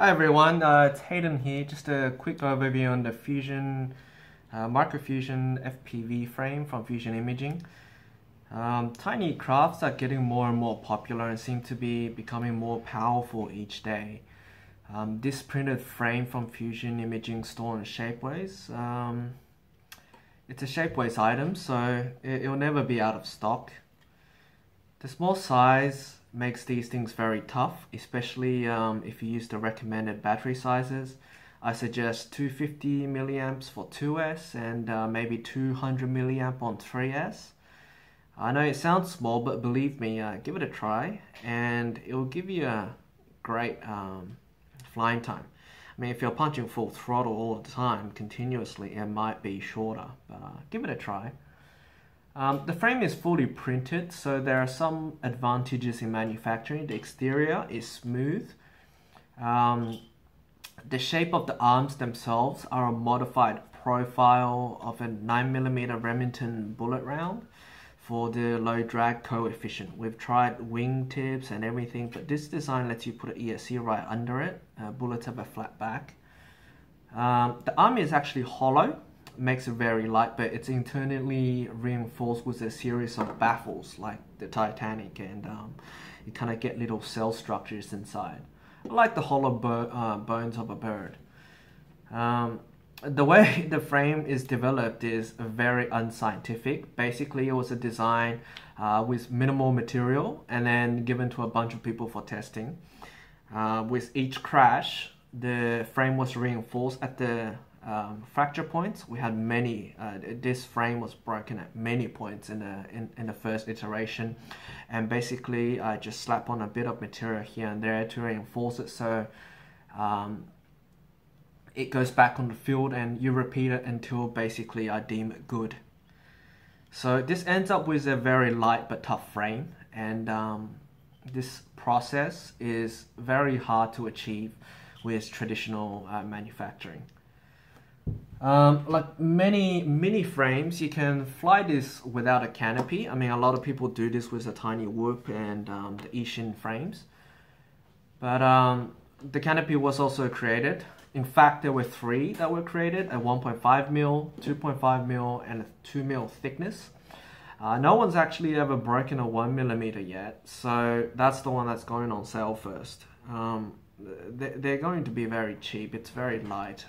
Hi everyone, uh, it's Hayden here. Just a quick overview on the Fusion uh, Microfusion FPV frame from Fusion Imaging. Um, tiny crafts are getting more and more popular and seem to be becoming more powerful each day. Um, this printed frame from Fusion Imaging store in Shapeways. Um, it's a Shapeways item, so it, will never be out of stock. The small size makes these things very tough, especially um, if you use the recommended battery sizes. I suggest 250 milliamps for 2S and uh, maybe 200 milliamp on 3S. I know it sounds small, but believe me, uh, give it a try, and it will give you a great um, flying time. I mean, if you're punching full throttle all the time, continuously, it might be shorter, but uh, give it a try. Um, the frame is fully printed, so there are some advantages in manufacturing. The exterior is smooth. Um, the shape of the arms themselves are a modified profile of a 9mm Remington bullet round for the low drag coefficient. We've tried wingtips and everything, but this design lets you put an ESC right under it. Uh, bullets have a flat back. Um, the arm is actually hollow, makes it very light, but it's internally reinforced with a series of baffles like the Titanic, and um, you kind of get little cell structures inside. Like the hollow bo uh, bones of a bird. Um, the way the frame is developed is very unscientific. Basically, it was a design uh, with minimal material and then given to a bunch of people for testing. Uh, with each crash, the frame was reinforced at the um, fracture points. We had many. Uh, this frame was broken at many points in the in, in the first iteration, and basically I just slap on a bit of material here and there to reinforce it. So. Um, it goes back on the field and you repeat it until basically I deem it good. So this ends up with a very light but tough frame and um, this process is very hard to achieve with traditional uh, manufacturing. Um, like many mini frames, you can fly this without a canopy. I mean, a lot of people do this with a tiny whoop and um, the Eachine frames. But um, the canopy was also created. In fact, there were three that were created, a 1.5 mil, 2.5 mil, and a 2 mil thickness. Uh, no one's actually ever broken a 1 millimeter yet, so that's the one that's going on sale first. Um, they're going to be very cheap, it's very light.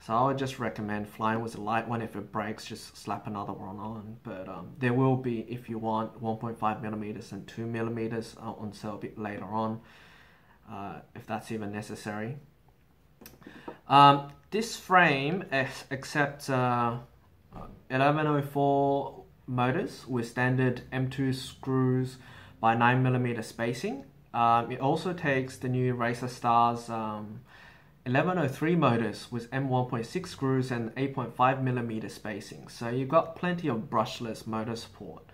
So I would just recommend flying with a light one. If it breaks, just slap another one on. But um, there will be, if you want, 1.5 millimeters and 2 millimeters uh, on sale a bit later on, uh, if that's even necessary. Um, this frame accepts uh, 1104 motors with standard M2 screws by 9mm spacing. Um, it also takes the new Racerstars um, 1103 motors with M1.6 screws and 8.5mm spacing. So you've got plenty of brushless motor support.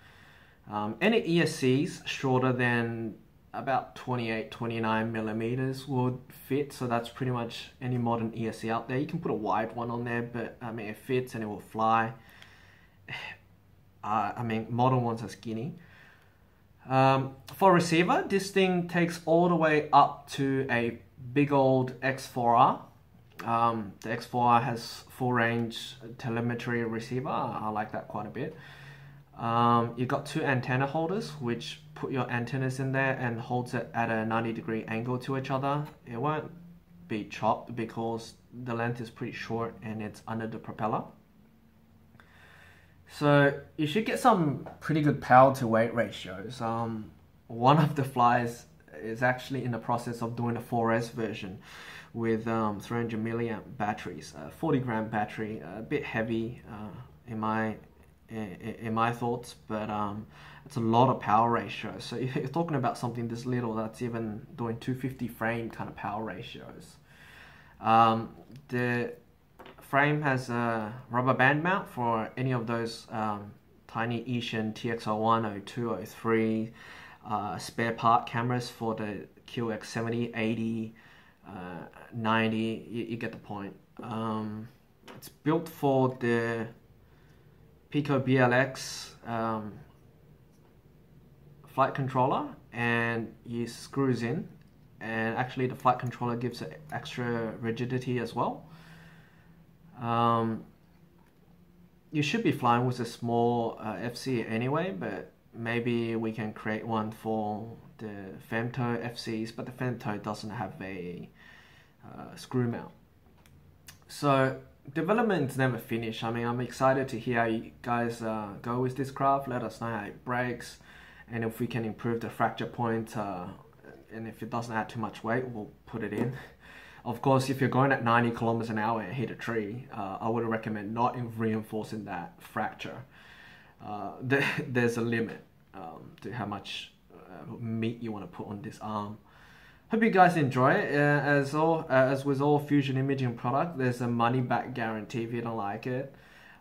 Um, any ESCs shorter than about 28, 29 millimeters would fit. So that's pretty much any modern ESC out there. You can put a wide one on there, but I mean, it fits and it will fly. Uh, I mean, modern ones are skinny. Um, for receiver, this thing takes all the way up to a big old X4R. Um, the X4R has full range telemetry receiver. I like that quite a bit. Um, you've got two antenna holders, which put your antennas in there and holds it at a 90 degree angle to each other. It won't be chopped because the length is pretty short and it's under the propeller. So you should get some pretty good power to weight ratios. Um, one of the flies is actually in the process of doing a 4S version with um, 300 milliamp batteries, a 40 gram battery, a bit heavy uh, in my in, my thoughts, but um, it's a lot of power ratio. So if you're talking about something this little, that's even doing 250 frame kind of power ratios. Um, the frame has a rubber band mount for any of those um, tiny Eachine TX01, 02, 03 uh, spare part cameras for the QX70, 80, uh, 90. You, you, get the point. Um, it's built for the Piko BLX um, flight controller and you screws in and actually the flight controller gives it extra rigidity as well. Um, you should be flying with a small uh, FC anyway, but maybe we can create one for the Femto FCs, but the Femto doesn't have a uh, screw mount. So development's never finished. I mean, I'm excited to hear how you guys uh, go with this craft. Let us know how it breaks, and if we can improve the fracture point, uh, and if it doesn't add too much weight, we'll put it in. Of course, if you're going at 90 kilometers an hour and hit a tree, uh, I would recommend not reinforcing that fracture. Uh, there's a limit um, to how much uh, meat you want to put on this arm. Hope you guys enjoy it. Uh, as all uh, as with all Fusion Imaging product, there's a money back guarantee if you don't like it.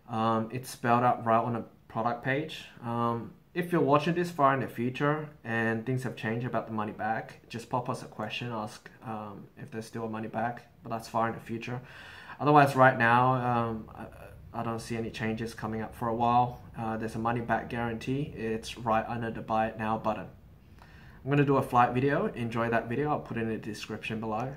Um, it's spelled out right on the product page. Um, if you're watching this far in the future and things have changed about the money back, just pop us a question, ask um, if there's still a money back, but that's far in the future. Otherwise, right now, um, I, I, don't see any changes coming up for a while. Uh, there's a money back guarantee. It's right under the buy it now button. I'm going to do a flight video. Enjoy that video. I'll put it in the description below.